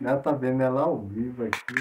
Já tá vendo ela ao vivo aqui.